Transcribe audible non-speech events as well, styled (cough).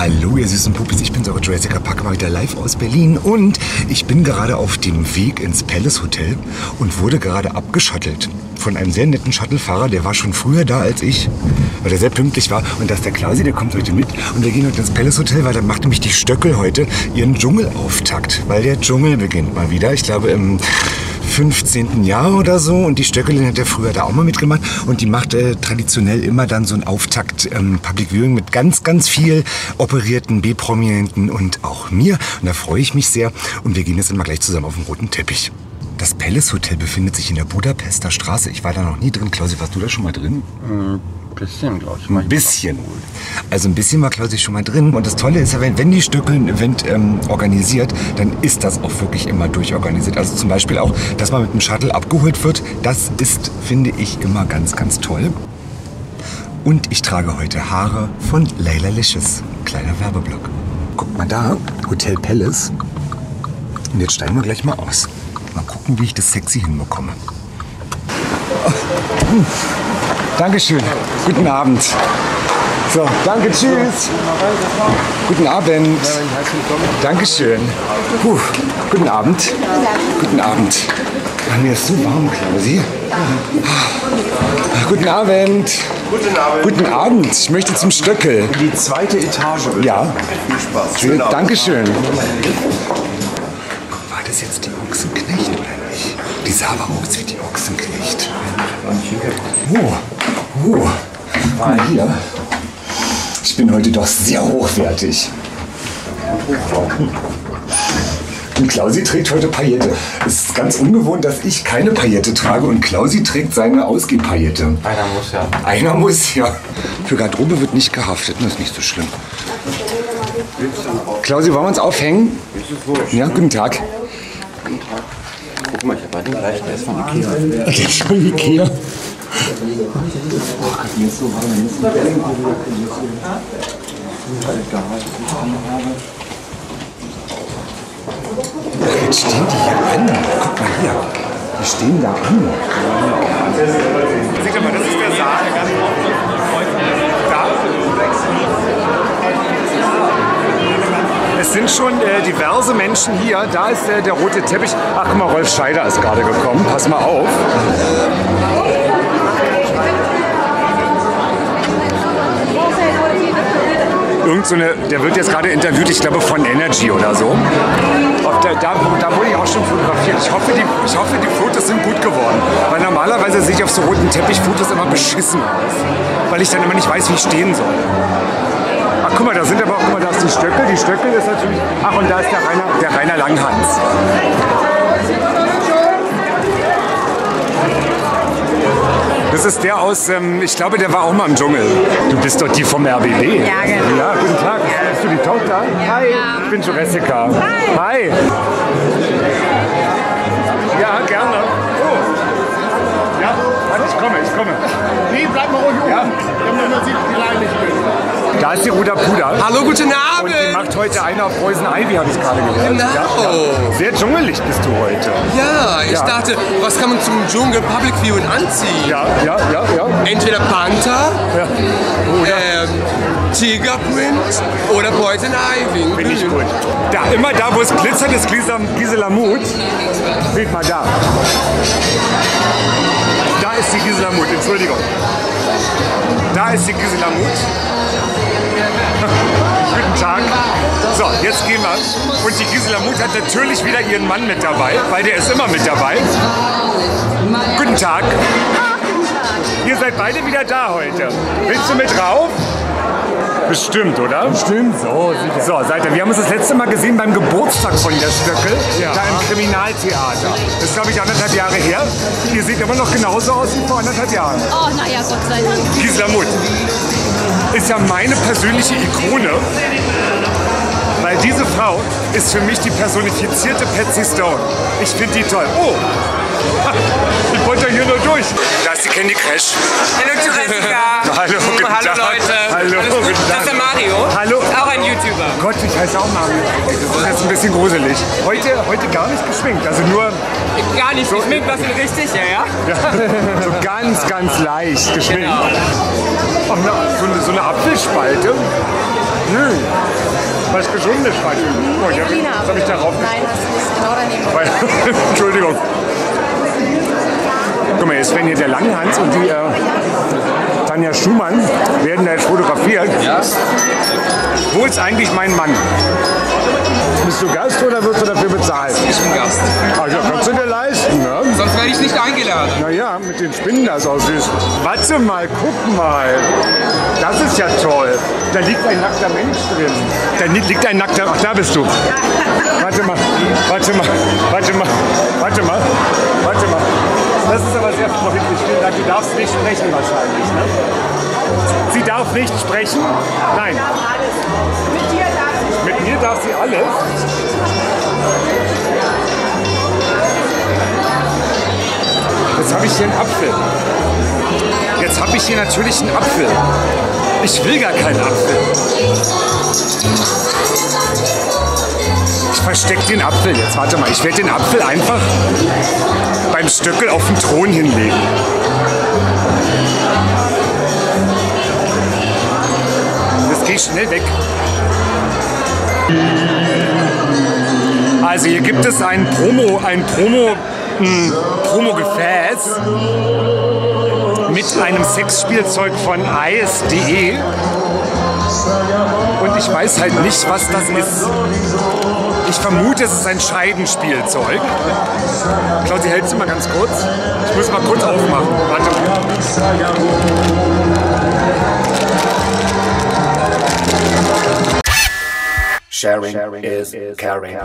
Hallo, ihr süßen Pupis, ich bin eure Jurassic Park mal wieder live aus Berlin und ich bin gerade auf dem Weg ins Palace Hotel und wurde gerade abgeschattelt von einem sehr netten Shuttlefahrer, der war schon früher da als ich, weil er sehr pünktlich war. Und das ist der Klausi, der kommt heute mit und wir gehen heute ins Palace Hotel, weil dann macht nämlich die Stöckel heute ihren Dschungelauftakt, weil der Dschungel beginnt mal wieder. Ich glaube im 15. Jahr oder so und die Stöckelin hat ja früher da auch mal mitgemacht und die macht äh, traditionell immer dann so ein Auftakt ähm, Public Viewing mit ganz, ganz viel operierten B-Prominenten und auch mir und da freue ich mich sehr und wir gehen jetzt immer gleich zusammen auf den roten Teppich. Das Palace Hotel befindet sich in der Budapester Straße. Ich war da noch nie drin. Klausi, warst du da schon mal drin? Ein bisschen, glaube ich. Ein bisschen. Also ein bisschen war Klausi schon mal drin. Und das Tolle ist ja, wenn, wenn die Stückel ein Event ähm, organisiert, dann ist das auch wirklich immer durchorganisiert. Also zum Beispiel auch, dass man mit einem Shuttle abgeholt wird. Das ist, finde ich, immer ganz, ganz toll. Und ich trage heute Haare von Layla Licious. Kleiner Werbeblock. Guckt mal da, Hotel Palace. Und jetzt steigen wir gleich mal aus. Mal gucken, wie ich das sexy hinbekomme. Oh. Dankeschön. Guten Abend. So, danke, tschüss. Guten Abend. Dankeschön. Puh, guten Abend. Guten Abend. Ach, mir ist so warm, Klausi. Guten Abend. Guten Abend. Guten Abend. Ich möchte zum Stöckel. Die zweite Etage, bitte. Ja. Viel Spaß. Schönen Abend. Dankeschön. War das jetzt die Ochsenknecht oder nicht? Die sah aber aus wie die Ochsenknecht. Oh, oh. Guck mal hier. Ich bin heute doch sehr hochwertig. Und Klausi trägt heute Paillette. Es ist ganz ungewohnt, dass ich keine Paillette trage und Klausi trägt seine Ausgehpaillette. Einer muss ja. Einer muss, ja. Für Garderobe wird nicht gehaftet, das ist nicht so schlimm. Klausi, wollen wir uns aufhängen? Ja, guten Tag. Guck mal, ich habe den gleichen, (laughs) der ist von Ikea. Der ist von Ikea. Jetzt stehen die hier an. Guck mal hier. Die stehen da an. Seht mal, das ist der Saal. Es sind schon äh, diverse Menschen hier. Da ist äh, der rote Teppich. Ach, guck mal, Rolf Scheider ist gerade gekommen. Pass mal auf. Irgend so eine, der wird jetzt gerade interviewt, ich glaube von Energy oder so. Der, da, da wurde ich auch schon fotografiert. Ich hoffe, die, ich hoffe, die Fotos sind gut geworden. Weil normalerweise sehe ich auf so roten Teppich-Fotos immer beschissen aus. Weil ich dann immer nicht weiß, wie ich stehen soll. Ach, guck mal, da sind aber auch, guck mal, da ist die Stöckel. Die Stöckel ist natürlich. Ach, und da ist der Rainer, der Rainer Langhans. Das ist der aus, ähm, ich glaube, der war auch mal im Dschungel. Du bist doch die vom RBB. Ja, genau. Ja, guten Tag. Bist du die Tochter? Hi, ich bin Jurassica. Hi. Hi. Ja, gerne. Oh. Ja, warte, ich komme, ich komme. Nee, bleib mal ruhig oben. Ja. Damit man sieht, wie klein ich bin. Da ist die Ruder Puder. Hallo, guten Und Abend! die macht heute einer auf Poison Ivy, habe ich gerade gehört. Genau. Ja. Sehr dschungelig bist du heute. Ja, ich Ja. dachte, was kann man zum Dschungel Public Viewing anziehen? Ja, ja, ja, ja. Entweder Panther, ja. Oder? ähm, Tigerprint oder Poison Ivy. Bin ich gut. Da, immer da, wo es glitzert, ist Gisela, Muth. Seht mal da. Da ist die Gisela Muth, Entschuldigung. Da ist die Gisela Muth. (laughs) Guten Tag. So, jetzt gehen wir. Und die Gisela Muth hat natürlich wieder ihren Mann mit dabei, weil der ist immer mit dabei. Guten Tag. Ihr seid beide wieder da heute. Willst du mit rauf? Bestimmt, oder? Bestimmt, so. So, seid ihr. Wir haben uns das letzte Mal gesehen beim Geburtstag von der Stöckel, da im Kriminaltheater. Das ist, glaube ich, anderthalb Jahre her. Ihr seht immer noch genauso aus wie vor anderthalb Jahren. Oh, naja, Gott sei Dank. Gisela Muth ist ja meine persönliche Ikone, weil diese Frau ist für mich die personifizierte Patsy Stone. Ich finde die toll. Oh, ich wollte ja hier nur durch. Da ist die Candy Crash. Hallo Jurassica. (laughs) Hallo, guten Hallo Tag. Leute. Hallo, guten Tag. Das ist der Mario. Hallo. Auch ein YouTuber. Gott, ich heiße auch Mario. Das ist jetzt ein bisschen gruselig. Heute, heute gar nicht geschminkt, also nur Gar nicht geschminkt, was denn richtig, ja, ja? ja, (laughs) so ganz, ganz leicht geschminkt. Genau. Na, so, eine, so eine Apfelspalte. Nö. Was gesundes Spalte. Oh, ich hab, Evelina. was habe ich darauf Nein, hast du nicht. Genau (laughs) daneben. Entschuldigung. Guck mal, jetzt werden hier der Langhans und die äh, Tanja Schumann werden da jetzt fotografiert. Ja? Wo ist eigentlich mein Mann? Bist du Gast oder wirst du dafür bezahlt? Ich bin Gast. Ach ja, kannst du dir leisten, ne? Sonst werde ich nicht eingeladen. Naja, mit den Spinnen das auch süß. Warte mal, guck mal. Das ist ja toll. Da liegt ein nackter Mensch drin. Da li- liegt ein nackter... Ach, da bist du. Warte mal, warte mal, warte mal, warte mal, warte mal. Das ist aber sehr vorbildlich. Vielen Dank. Du darfst nicht sprechen wahrscheinlich, ne? Sie darf nicht sprechen? Nein. Mit dir darf ich. Mit mir darf sie alles. Jetzt habe ich hier einen Apfel. Jetzt habe ich hier natürlich einen Apfel. Ich will gar keinen Apfel. Ich verstecke den Apfel jetzt. Warte mal, ich werde den Apfel einfach beim Stöckel auf den Thron hinlegen. Das geht schnell weg. Also hier gibt es ein Promo, ein Promo, ein Promo-Gefäß mit einem Sexspielzeug von ice.de und ich weiß halt nicht, was das ist. Ich vermute, es ist ein Scheidenspielzeug. Claudia, hältst du mal ganz kurz? Ich muss mal kurz aufmachen. Warte mal. Sharing is caring.